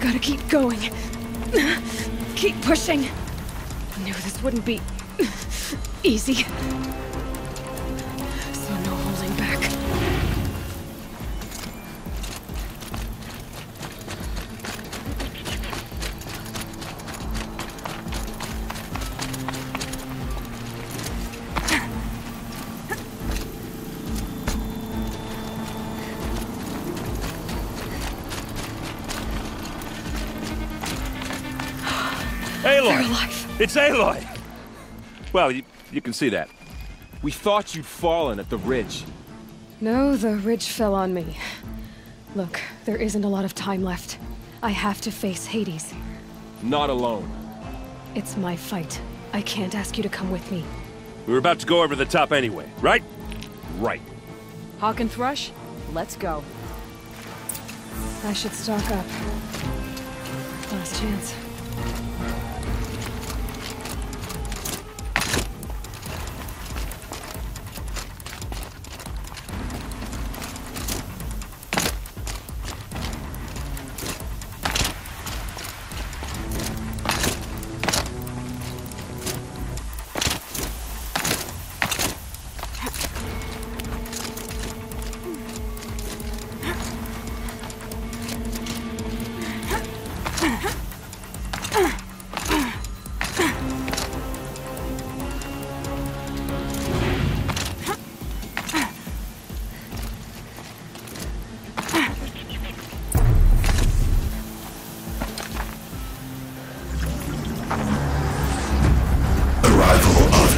Gotta keep going. Keep pushing. I knew this wouldn't be easy. Aloy! Alive. It's Aloy! Well, you, you can see that. We thought you'd fallen at the ridge. No, the ridge fell on me. Look, there isn't a lot of time left. I have to face Hades. Not alone. It's my fight. I can't ask you to come with me. We were about to go over the top anyway, right? Right. Hawk and Thrush, let's go. I should stock up. Last chance.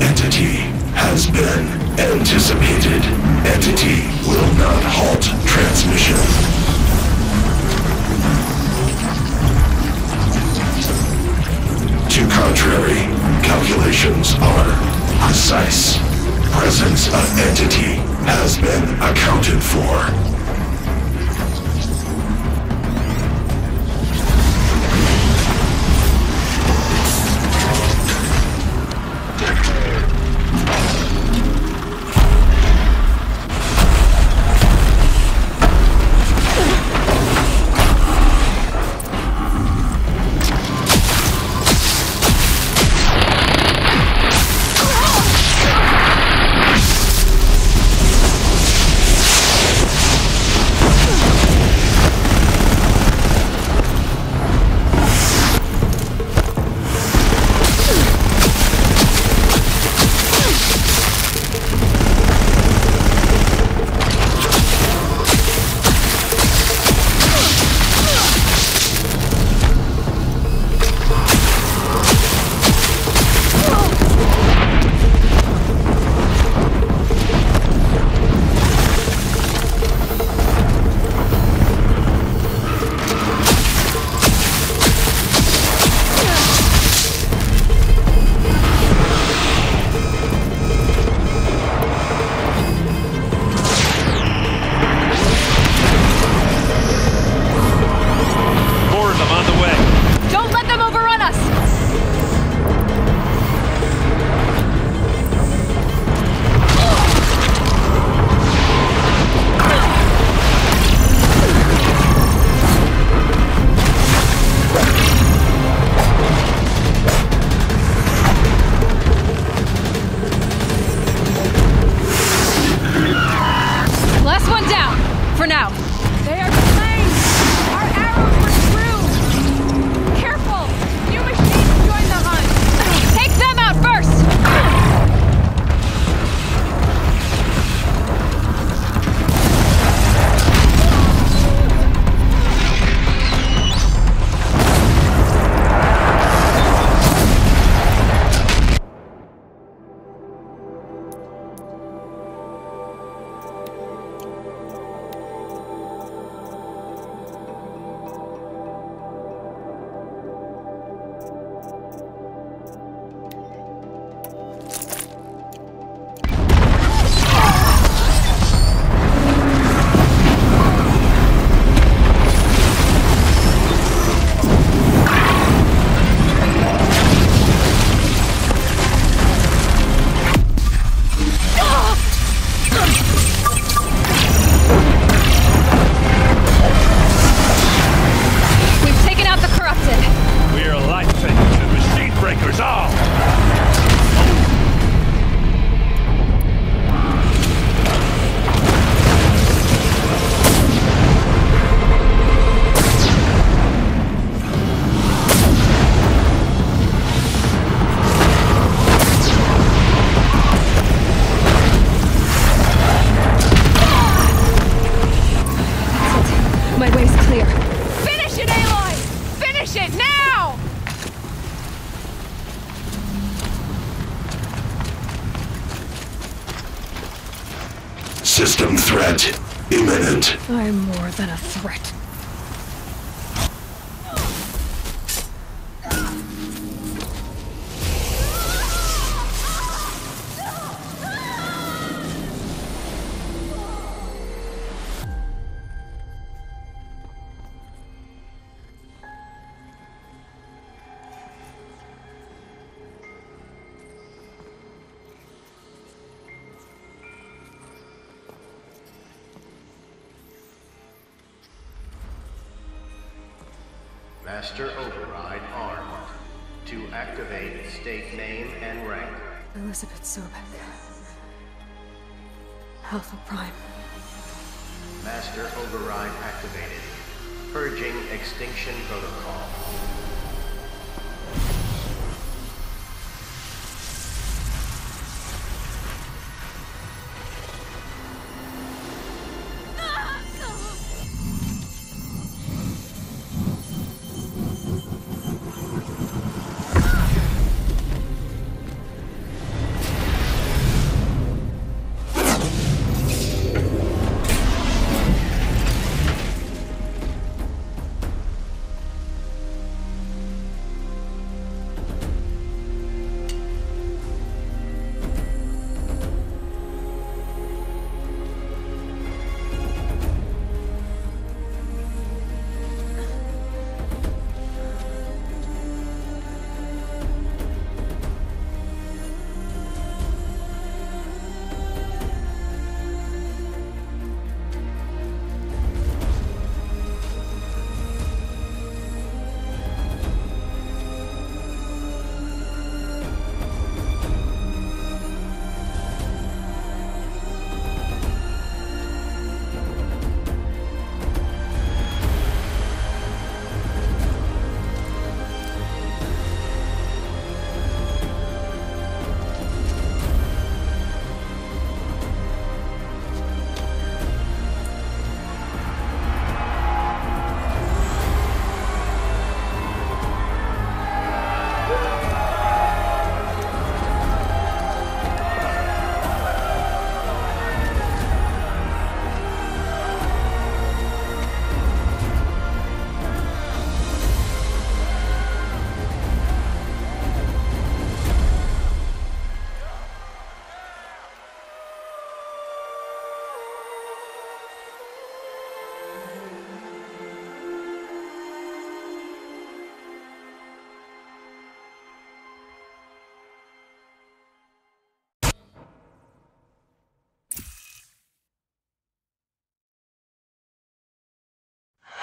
Entity has been anticipated. Entity will not halt transmission. To contrary, calculations are precise. Presence of Entity has been accounted for. System threat imminent. I'm more than a threat. Master Override armed. To activate, state name and rank. Elizabeth Sobek. Alpha Prime. Master Override activated. Purging Extinction Protocol.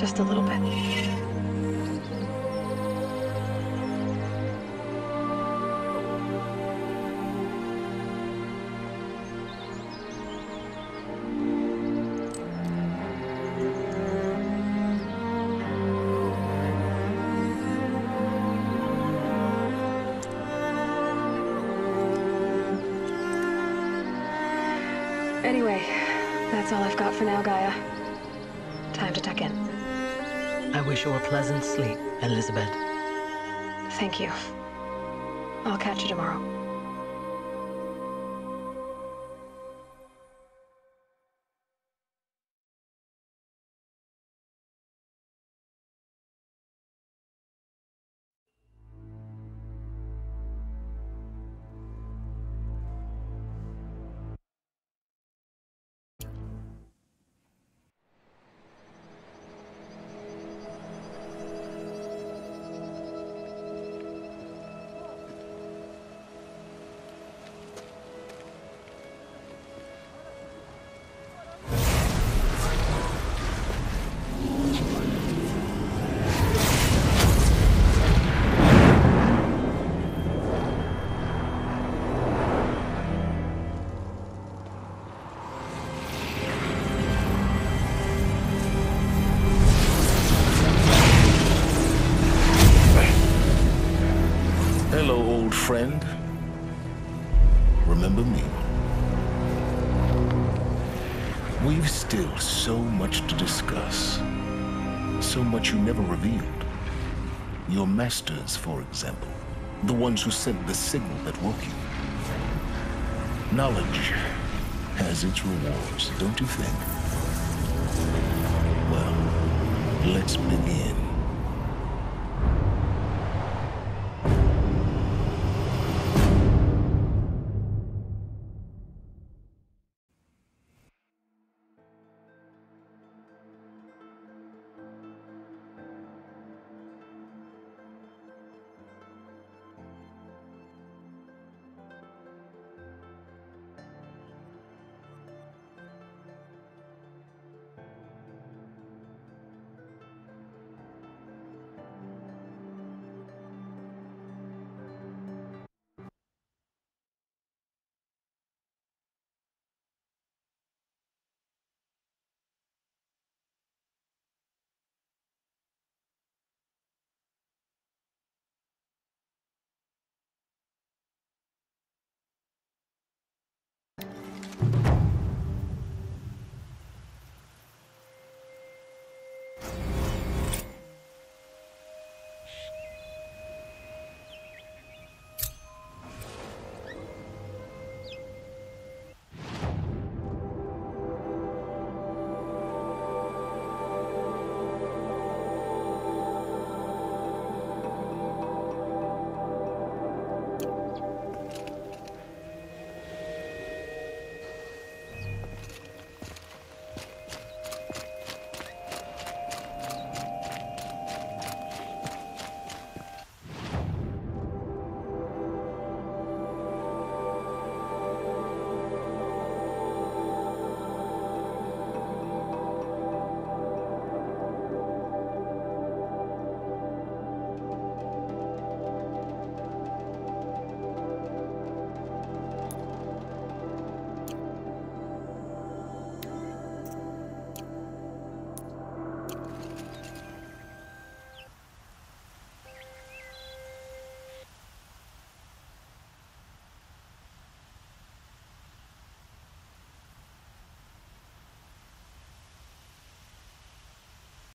Just a little bit. Anyway, that's all I've got for now, Gaia. Time to tuck in. I wish you a pleasant sleep, Elizabeth. Thank you. I'll catch you tomorrow. Old friend. Remember me? We've still so much to discuss. So much you never revealed. Your masters, for example. The ones who sent the signal that woke you. Knowledge has its rewards, don't you think? Well, let's begin.